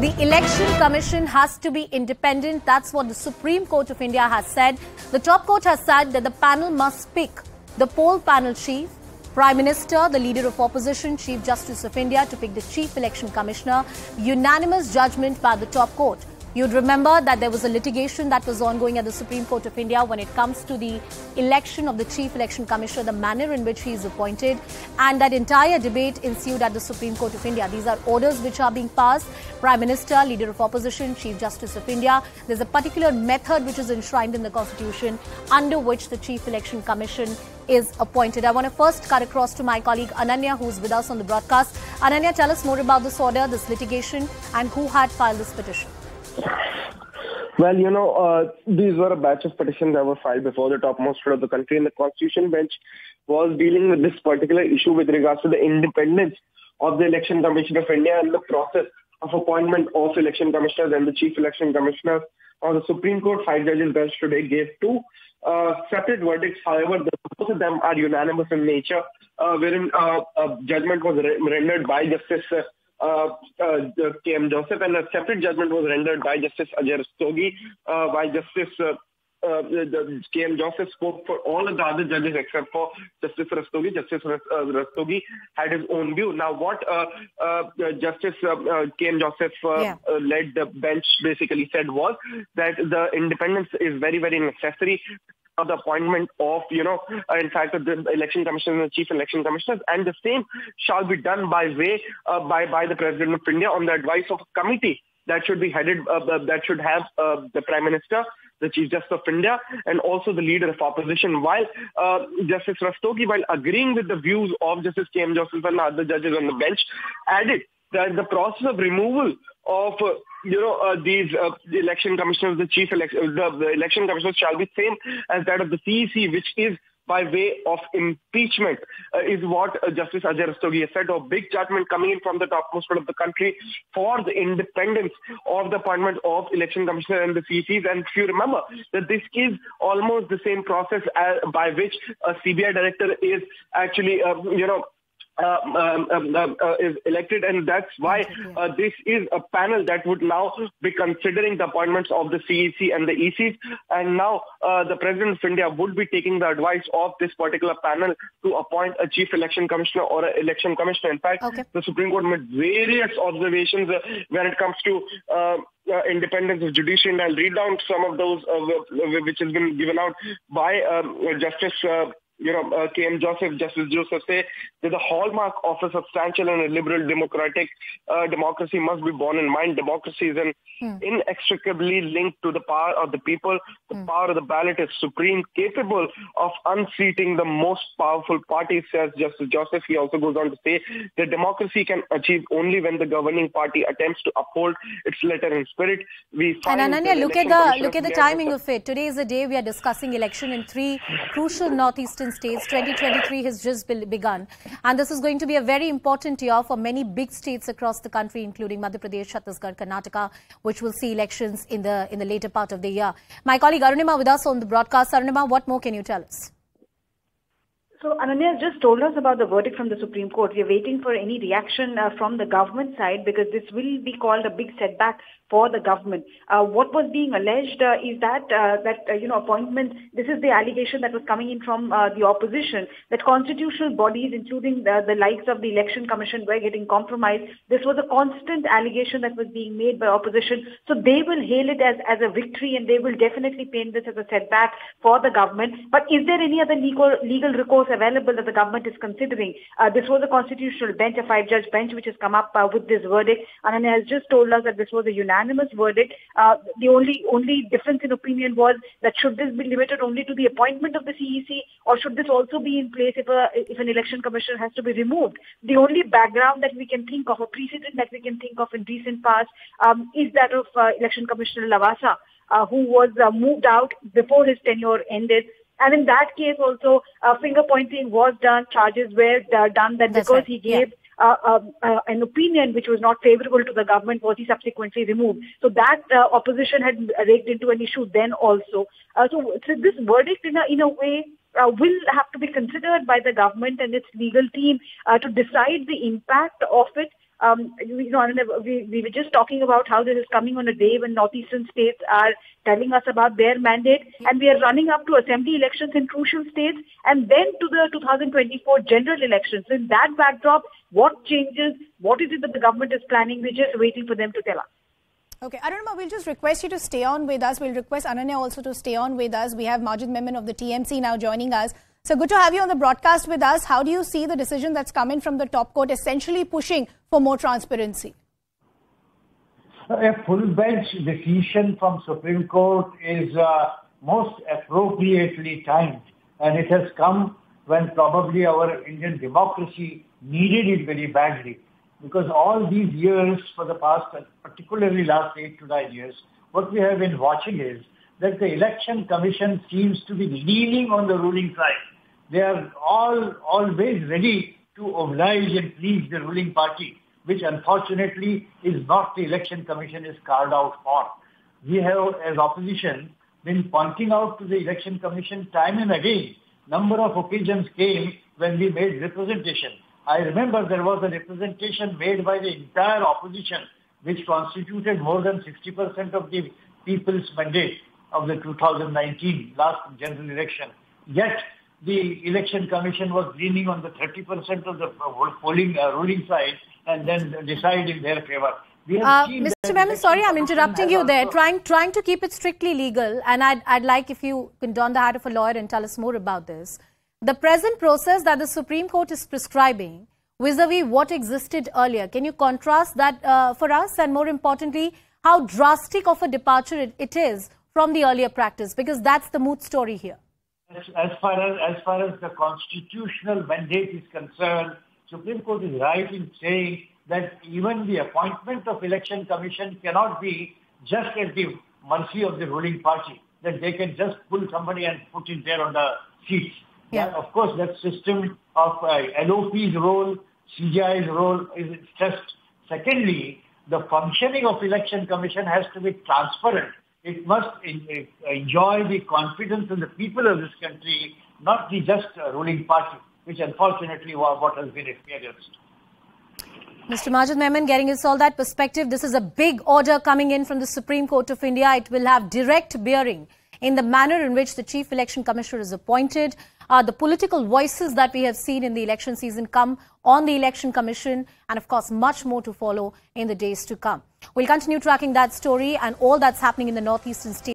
The Election Commission has to be independent. That's what the Supreme Court of India has said. The top court has said that the panel must pick the poll panel chief, Prime Minister, the leader of opposition, Chief Justice of India to pick the Chief Election Commissioner. Unanimous judgment by the top court. You'd remember that there was a litigation that was ongoing at the Supreme Court of India when it comes to the election of the Chief Election Commissioner, the manner in which he is appointed, and that entire debate ensued at the Supreme Court of India. These are orders which are being passed. Prime Minister, Leader of Opposition, Chief Justice of India. There's a particular method which is enshrined in the Constitution under which the Chief Election Commission is appointed. I want to first cut across to my colleague Ananya, who's with us on the broadcast. Ananya, tell us more about this order, this litigation, and who had filed this petition. Well, you know, uh, these were a batch of petitions that were filed before the topmost court of the country, and the Constitution bench was dealing with this particular issue with regards to the independence of the Election Commission of India and the process of appointment of election commissioners and the chief election commissioner On the Supreme Court, five judges bench today gave two uh, separate verdicts. However, both of them are unanimous in nature, uh, wherein uh, a judgment was re- rendered by Justice uh, uh, uh, K.M. Joseph, and a separate judgment was rendered by Justice Ajay Rastogi, uh, by Justice uh, the, K.M. Joseph spoke for all of the other judges except for Justice Rastogi. Justice uh, Rastogi had his own view. Now, what uh, uh, Justice K.M. Joseph uh, yeah. uh, led the bench basically said was that the independence is very, very necessary of the appointment of, you know, uh, in fact, the election commissioners and the chief election commissioners, and the same shall be done by way uh, by by the president of India on the advice of a committee that should be headed uh, that should have uh, the prime minister the chief justice of india and also the leader of opposition. While uh, justice rastogi while agreeing with the views of justice km joseph and other judges on the bench added that the process of removal of uh, you know uh, these uh, election commissioners, the chief election, the, the election commissioners shall be same as that of the CEC, which is by way of impeachment, uh, is what uh, Justice Ajay Rastogi has said. A big judgment coming in from the topmost court of the country for the independence of the appointment of election commissioner and the CECs. And if you remember that this is almost the same process as, by which a CBI director is actually, uh, you know, uh, um, um, um, uh, is elected, and that's why uh, this is a panel that would now be considering the appointments of the CEC and the ECs. And now uh, the President of India would be taking the advice of this particular panel to appoint a chief election commissioner or an election commissioner. In fact, okay. the Supreme Court made various observations uh, when it comes to uh, independence of judiciary, and I'll read down some of those which has been given out by um, Justice you know, uh, K.M. Joseph, Justice Joseph say that the hallmark of a substantial and a liberal democratic uh, democracy must be borne in mind. Democracy is an hmm. inextricably linked to the power of the people. The hmm. power of the ballot is supreme, capable of unseating the most powerful party, says Justice Joseph. He also goes on to say that democracy can achieve only when the governing party attempts to uphold its letter and spirit. We and Ananya, look at the look at the timing of it. Today is the day we are discussing election in three crucial northeastern states. 2023 has just begun. And this is going to be a very important year for many big states across the country, including Madhya Pradesh, Chhattisgarh, Karnataka, which will see elections in the, in the later part of the year. My colleague Arunima with us on the broadcast. Arunima, what more can you tell us? So Ananya just told us about the verdict from the Supreme Court. We are waiting for any reaction uh, from the government side because this will be called a big setback for the government. Uh, what was being alleged uh, is that uh, that uh, you know appointment. This is the allegation that was coming in from uh, the opposition that constitutional bodies, including the, the likes of the election commission, were getting compromised. This was a constant allegation that was being made by opposition. So they will hail it as as a victory, and they will definitely paint this as a setback for the government. But is there any other legal legal recourse available that the government is considering? Uh, this was a constitutional bench, a five-judge bench, which has come up with this verdict, and has just told us that this was a unanimous unanimous verdict. Uh, the only only difference in opinion was that should this be limited only to the appointment of the CEC, or should this also be in place if a if an election commissioner has to be removed? The only background that we can think of, a precedent that we can think of in recent past, um, is that of uh, election commissioner Lavasa, uh, who was uh, moved out before his tenure ended. And in that case also, uh, finger pointing was done, charges were uh, done that That's because right. he gave yeah uh, um, uh, an opinion which was not favorable to the government was he subsequently removed. So that uh, opposition had raked into an issue then also. Uh, so, so this verdict in a, in a way uh, will have to be considered by the government and its legal team uh, to decide the impact of it Um, you know, we, we were just talking about how this is coming on a day when northeastern states are telling us about their mandate, and we are running up to assembly elections in crucial states, and then to the 2024 general elections. In that backdrop, what changes? What is it that the government is planning? We're just waiting for them to tell us. Okay, Arunima, we'll just request you to stay on with us. We'll request Ananya also to stay on with us. We have Majid Memon of the TMC now joining us. So good to have you on the broadcast with us. How do you see the decision that's coming from the top court essentially pushing for more transparency? A full bench decision from Supreme Court is uh, most appropriately timed and it has come when probably our Indian democracy needed it very badly because all these years for the past, particularly last eight to nine years, what we have been watching is that the election commission seems to be leaning on the ruling side. They are all always ready to oblige and please the ruling party, which unfortunately is not the election commission is carved out for. We have, as opposition, been pointing out to the election commission time and again. Number of occasions came when we made representation I remember there was a representation made by the entire opposition, which constituted more than 60% of the people's mandate of the 2019 last general election. Yet the election commission was leaning on the 30% of the polling uh, ruling side and then decide in their favor. Uh, Mr. Memon, sorry, I'm interrupting you there. Trying, trying to keep it strictly legal, and I'd, I'd like if you can don the hat of a lawyer and tell us more about this. The present process that the Supreme Court is prescribing vis-a-vis what existed earlier, can you contrast that uh, for us and more importantly, how drastic of a departure it, it is from the earlier practice because that's the moot story here. As, as, far as, as far as the constitutional mandate is concerned, Supreme Court is right in saying that even the appointment of election commission cannot be just at the mercy of the ruling party, that they can just pull somebody and put it there on the seats. Yeah. of course, that system of uh, LOP's role, CJI's role is stressed. Secondly, the functioning of election commission has to be transparent. It must enjoy the confidence of the people of this country, not the just uh, ruling party, which unfortunately was what has been experienced. Mr. Majid Memon getting us all that perspective. This is a big order coming in from the Supreme Court of India. It will have direct bearing in the manner in which the Chief Election Commissioner is appointed. Uh, the political voices that we have seen in the election season come on the Election Commission and, of course, much more to follow in the days to come. We'll continue tracking that story and all that's happening in the northeastern states.